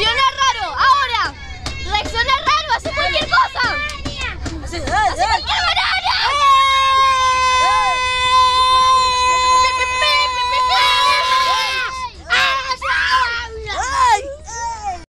Funciona